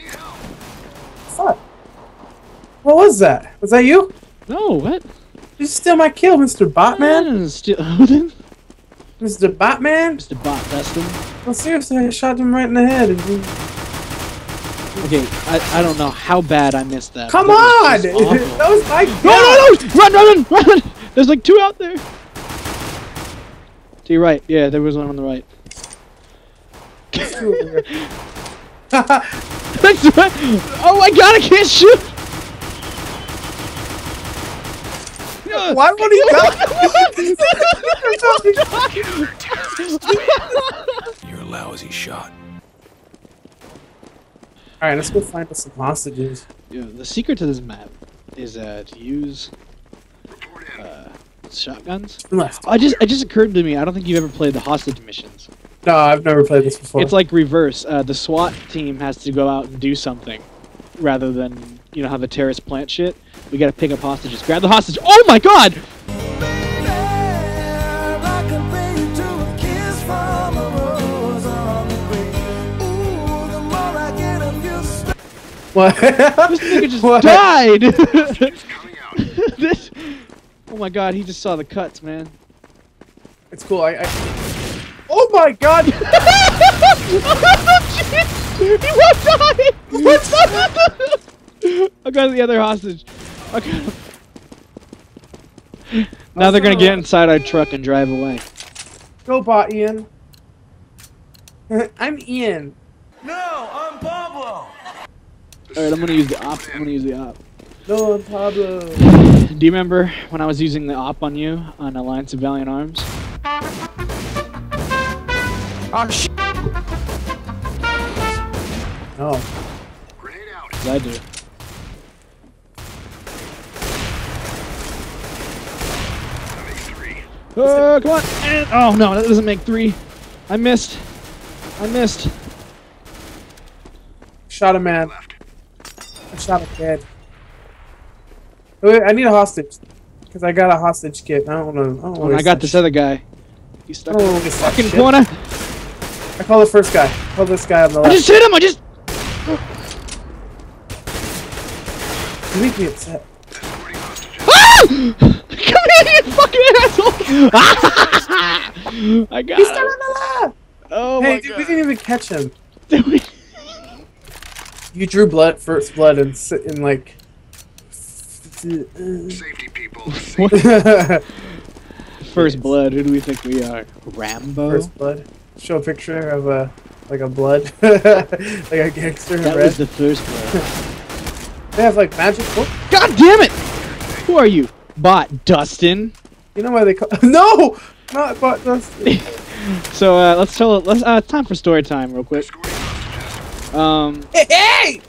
Fuck. What was that? Was that you? No, what? You steal my kill, Mr. Botman? Who? Mr. Botman? Mr. Bot Dustin. Well, seriously, I shot him right in the head. Okay, I, I don't know how bad I missed that. Come That on! was that was my No, no, no! Run, run, run, run! There's like two out there. To your right. Yeah, there was one on the right. Thanks, right. Oh my god, I can't shoot! Why won't he go? You're a lousy shot. Alright, let's go find us some hostages. Yeah, the secret to this map is uh, to use uh, shotguns. Left. I just it just occurred to me. I don't think you've ever played the hostage missions. No, I've never played this before. It's like reverse. Uh, the SWAT team has to go out and do something, rather than you know how the terrorists plant shit. We gotta pick up hostages. Grab the hostage. Oh my god! what? This nigga just What? died. this. Oh my god, he just saw the cuts, man. It's cool. I, I. Oh my god! he won't die. What's I got the other hostage. I got him. Now they're gonna get inside our truck and drive away. Go bot Ian. I'm Ian. No, I'm Pablo. All right, I'm gonna use the AWP. I'm gonna use the AWP. No, I'm Pablo. Do you remember when I was using the op on you on Alliance of Valiant Arms? Oh shit! No. 'Cause I do. Oh, uh, come on! And, oh no, that doesn't make three. I missed. I missed. Shot a man. I shot a kid. Wait, I need a hostage. Because I got a hostage kit. I don't know. I don't Oh, I got this other guy. He's stuck Oh, in the this fucking corner. I call the first guy. I Call this guy on the left. I just hit him. I just. You make me upset. Ah! Come here, you fucking asshole! I got He's him. still on the left! Oh hey, my dude, god. we didn't even catch him. You drew blood, first blood, and sit in like. Safety people. What? First blood. Who do we think we are? Rambo. First blood. Show a picture of a like a blood, like a gangster in that red. was the first blood. They have like magic. Oh, God damn it! Who are you? Bot Dustin. you know why they call? No, not Bot Dustin. So uh, let's tell. Let's. Uh, it's time for story time, real quick. Um. Hey, hey!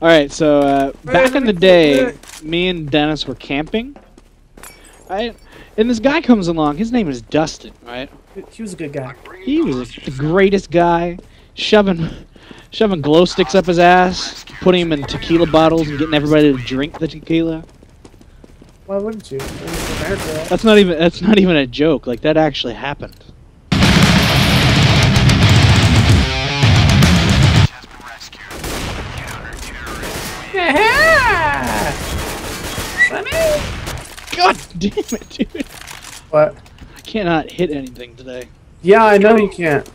All right. So uh, back in the day, me and Dennis were camping. Right. And this guy comes along. His name is Dustin. Right. He was a good guy. He was the greatest guy, shoving, shoving glow sticks up his ass, putting him in tequila bottles and getting everybody to drink the tequila. Why wouldn't you? I mean, it's America. That's not even. That's not even a joke. Like that actually happened. Yeah! God damn it, dude! What? I cannot hit anything today. Yeah, I know you can't.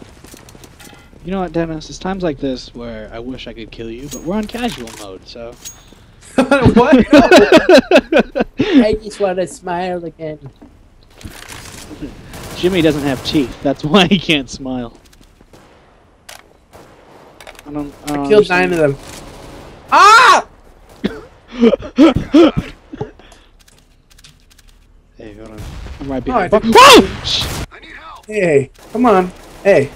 You know what, Dennis? It's times like this where I wish I could kill you, but we're on casual mode, so. what? I just want to smile again. Jimmy doesn't have teeth. That's why he can't smile. I don't. I, I don't killed nine of them. Ah! Hey, hold on. I'm right No, oh, I behind. think- Hey, come on. Hey.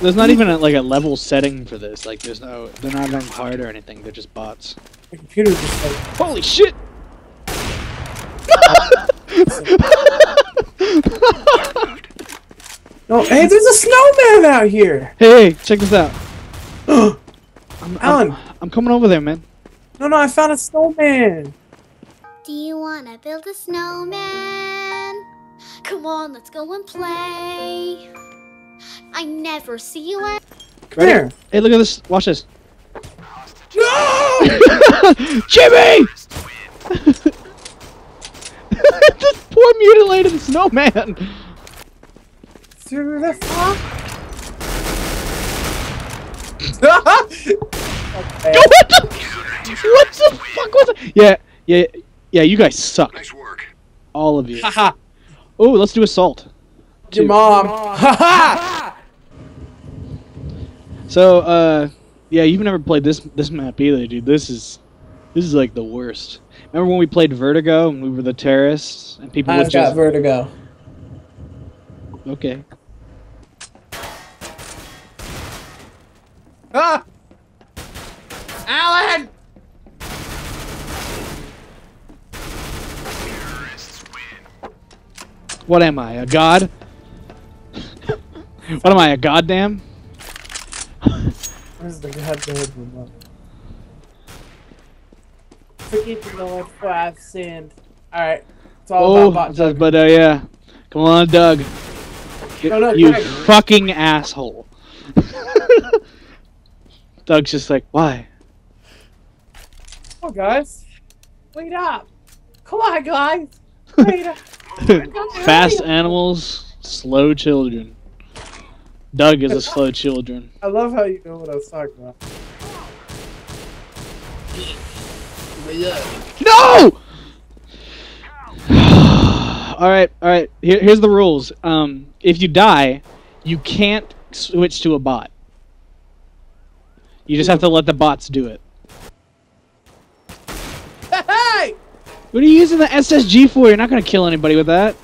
There's not even a, like a level setting for this. Like, there's no. They're not on hard or anything. They're just bots. The computer just like. Holy shit! No, hey, there's a snowman out here! Hey, check this out. I'm, I'm, I'm coming over there, man. No, no, I found a snowman! Do you wanna build a snowman? Come on, let's go and play. I never see you. at- Come here. Hey, look at this. Watch this. No! Jimmy! this poor mutilated snowman. Through the fuck? okay. what the? What the fuck was it? Yeah, yeah, yeah. You guys suck. Nice work. All of you. Haha. Oh, let's do assault. Your Two. mom. Haha. So, uh, yeah, you've never played this this map either, dude. This is this is like the worst. Remember when we played Vertigo and we were the terrorists and people would I've got just vertigo. okay. Ah! Alan! What am I, a god? what am I, a goddamn? Where's the goddamn remote? Forget the Lord for I've sinned. Alright. It's all Oh, about bot but uh, yeah. Come on, Doug. You, No, no, you Doug. fucking asshole. Doug's just like, why? Come on, guys. Wait up. Come on, guys. Wait up. Fast animals, slow children. Doug is a slow children. I love how you know what I was talking about. No! all right, all right. Here, here's the rules. Um, if you die, you can't switch to a bot. You just have to let the bots do it. Hey! What are you using the SSG for? You're not gonna kill anybody with that.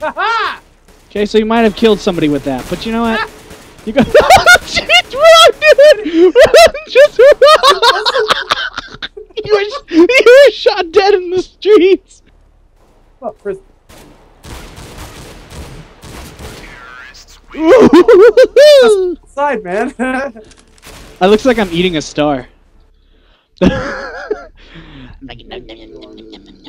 Okay, so you might have killed somebody with that, but you know what? You got. Jeez, run, dude! Run, just run! you, were, you were shot dead in the streets. It Side, man. looks like I'm eating a star. Like, nom, nom, nom, nom, nom, nom.